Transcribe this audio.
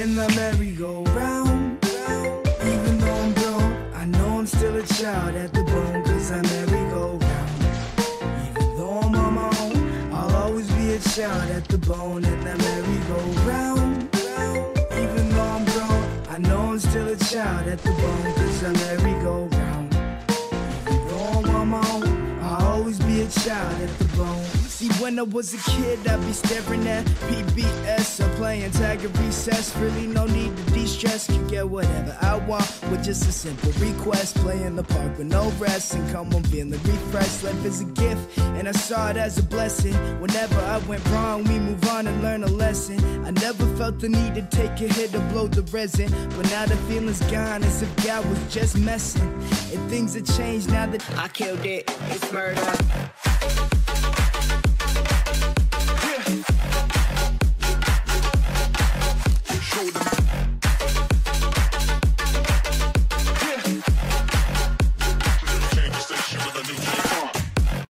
in the merry-go-round. Even though I'm grown, I know I'm still a child at the bone, cause I merry-go-round. Even though I'm on my own, I'll always be a child at the bone in the merry-go-round. Even though I'm grown, I know I'm still a child at the bone, cause I merry-go-round. A child at the bone. See, when I was a kid, I'd be staring at PBS or playing tag at recess. Really, no need to de stress. Can get whatever I want with just a simple request. Play in the park with no rest and come on feeling refreshed. Life is a gift, and I saw it as a blessing. Whenever I went wrong, we move on and learn a lesson. I never felt the need to take a hit or blow the resin. But now the feeling's gone as if God was just messing. And things have changed now that I killed it, it's murder. told him.